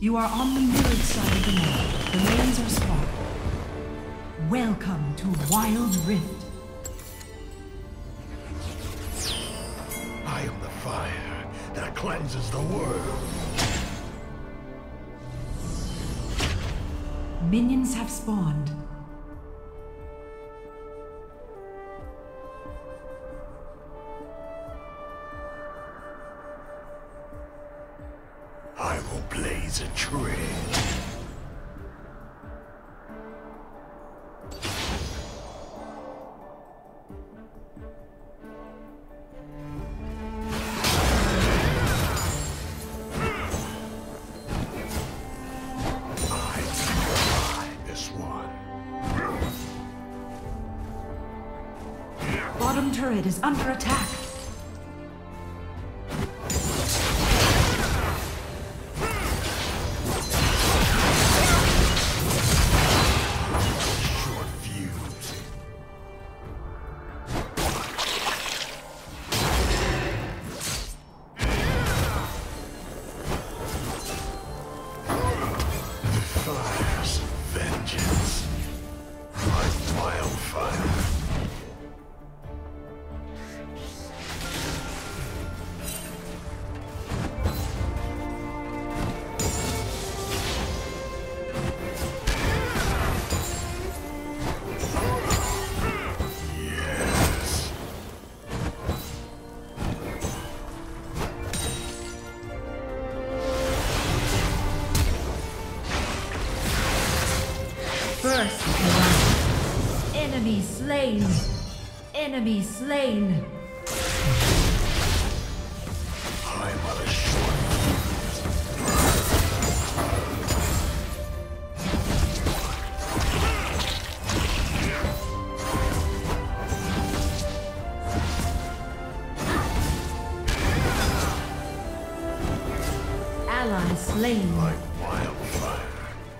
You are on the mirrored side of the map. The lanes are swapped. Welcome to Wild Rift. I am the fire that cleanses the world. Minions have spawned. Bottom turret is under attack. Slain. Enemy slain. I'm on a short Ally slain. like wildfire.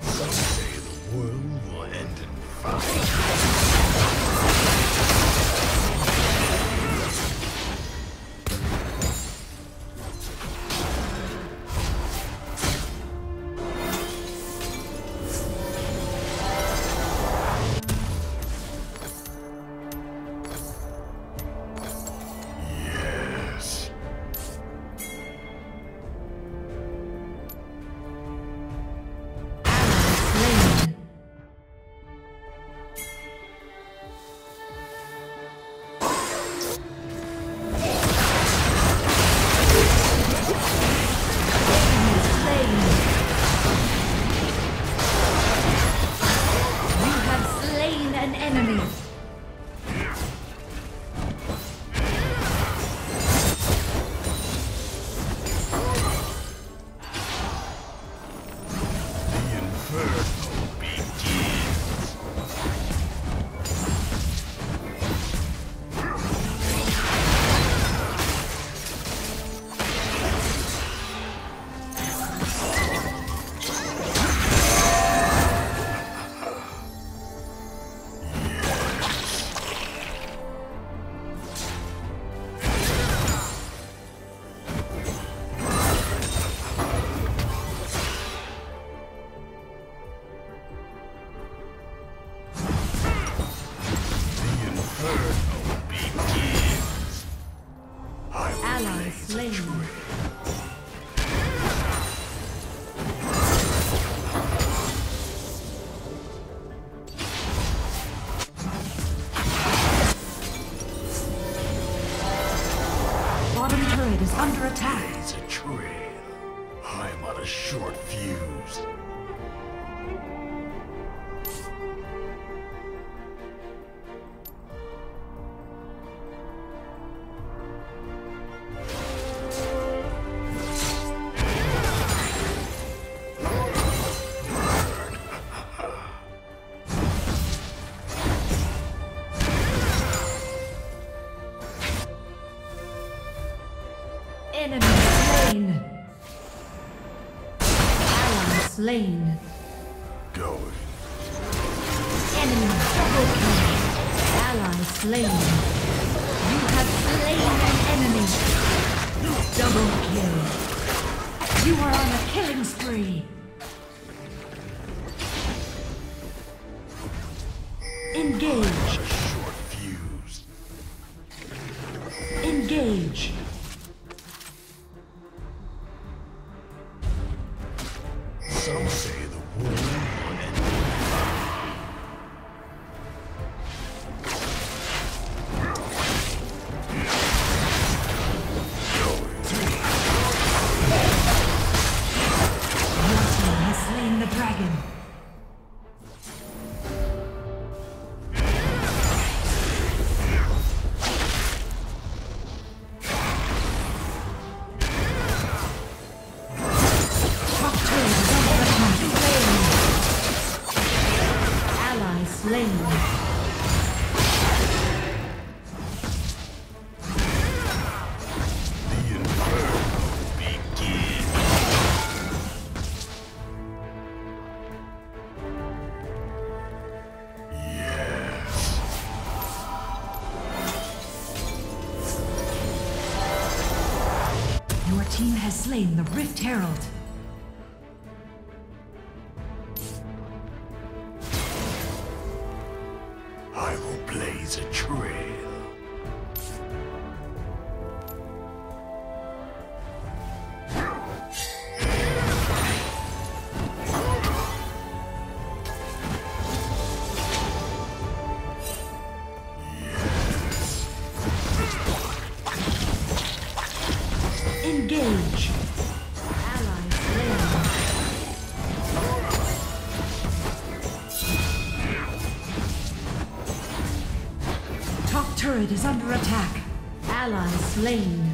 Some say the world will end in fire. Engage! slain the Rift Herald. I will blaze a trail. Engage! under attack. Allies slain.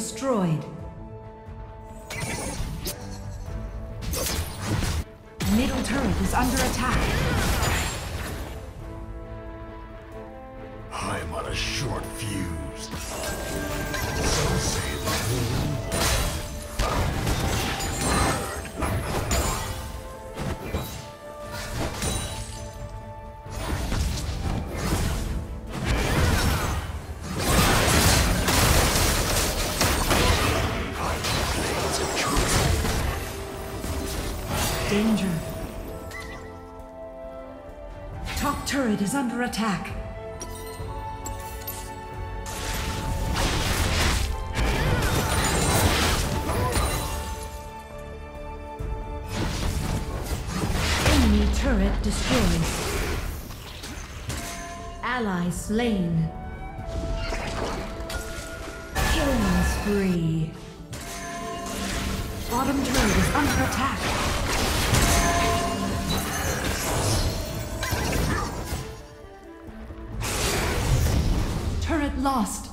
destroyed. Middle turret is under attack. is under attack. Enemy turret destroyed. Ally slain. Killing spree. Bottom turret is under attack. Lost.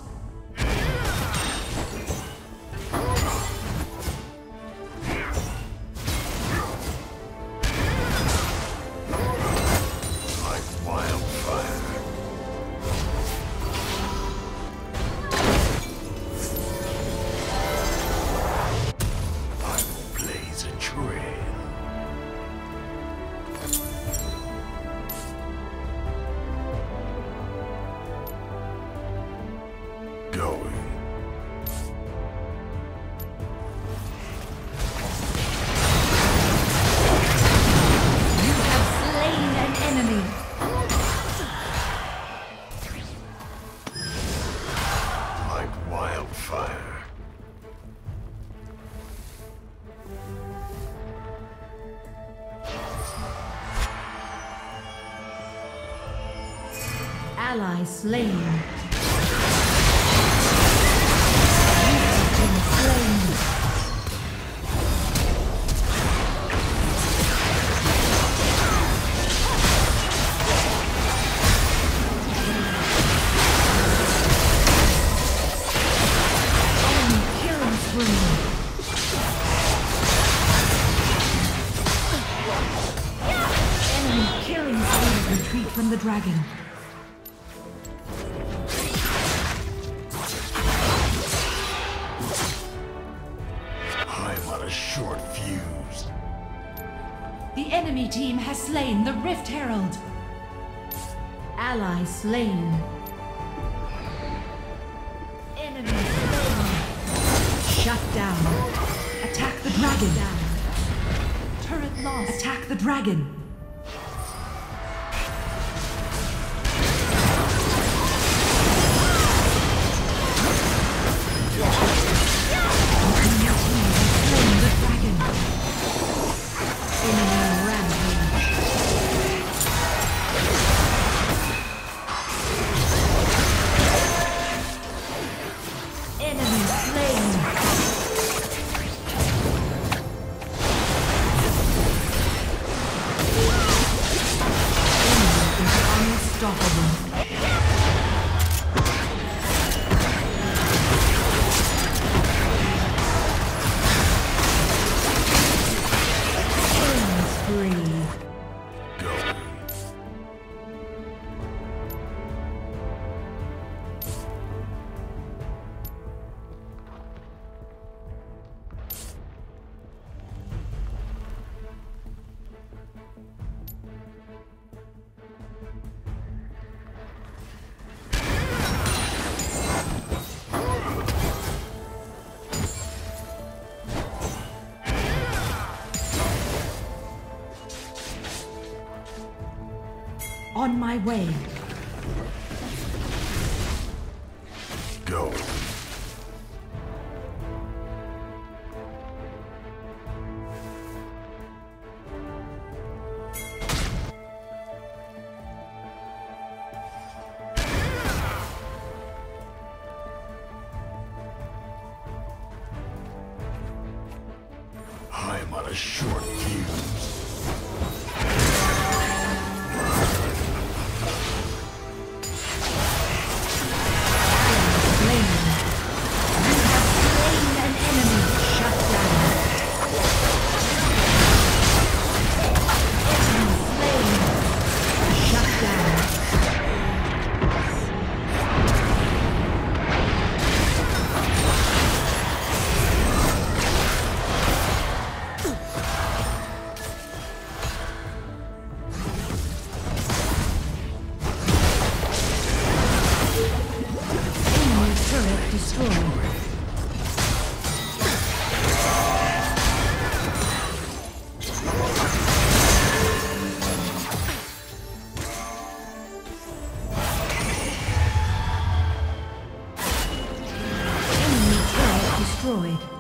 ally slain. Ally slain. Enemy shut down. Attack the dragon. Turret lost. Attack the dragon. Unstoppable. On my way. Go. destroyed.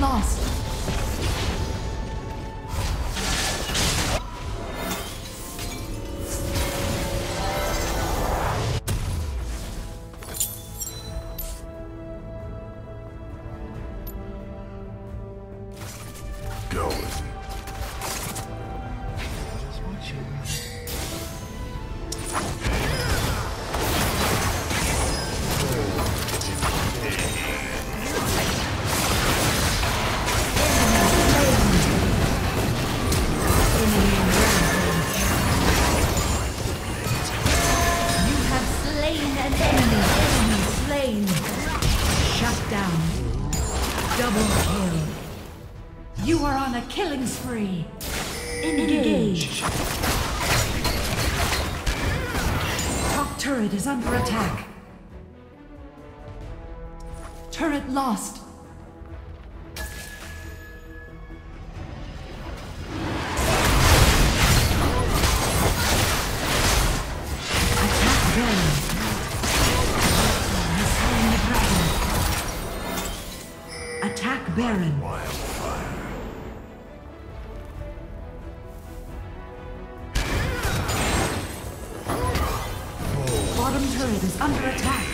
lost. Double kill. You are on a killing spree. Engage. Top turret is under attack. Turret lost. under attack.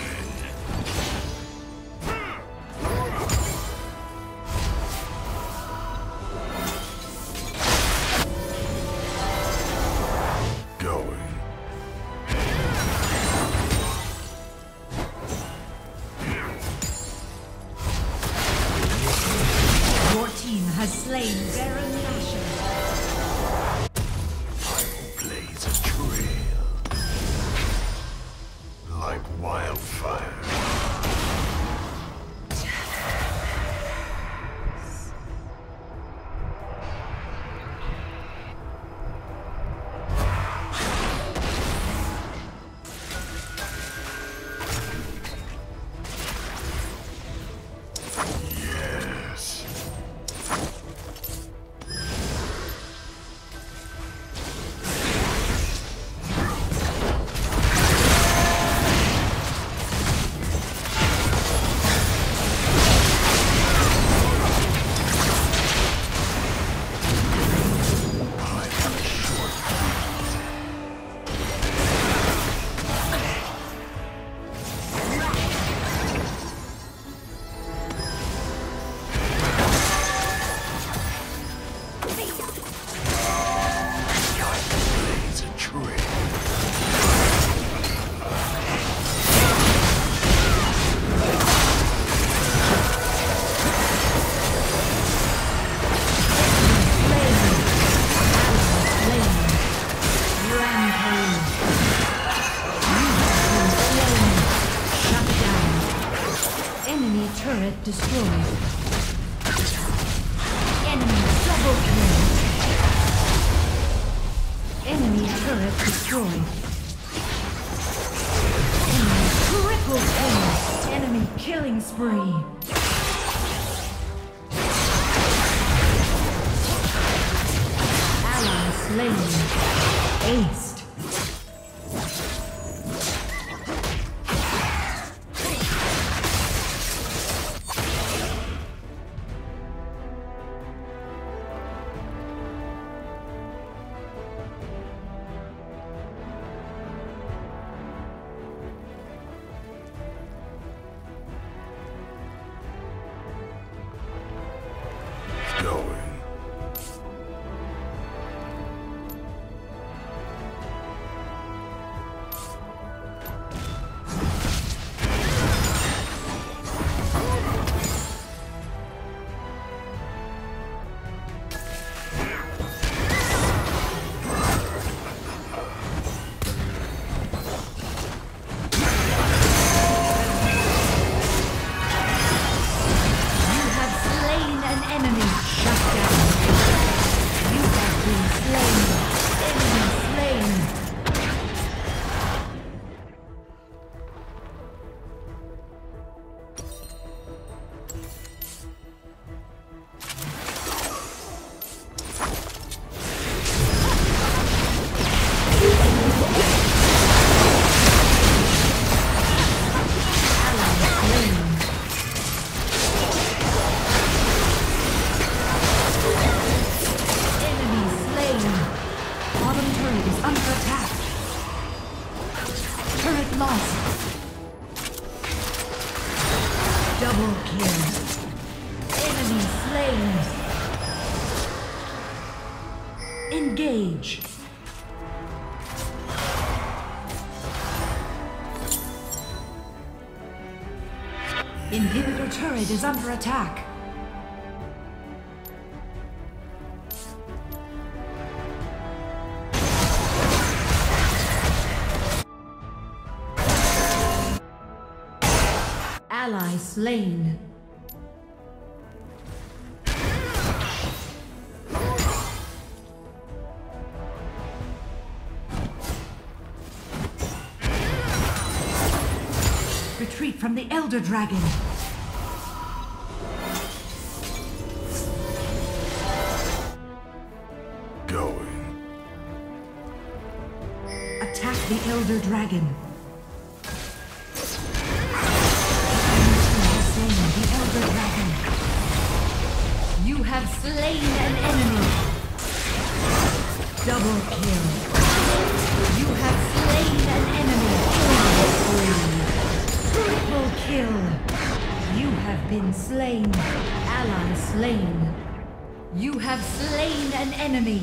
Slain. Ace. is under attack. Ally slain. Retreat from the Elder Dragon. The Elder Dragon. the Elder Dragon. You have slain an enemy. Double kill. You have slain an enemy. Triple kill. You have been slain. Ally slain. You have slain an enemy.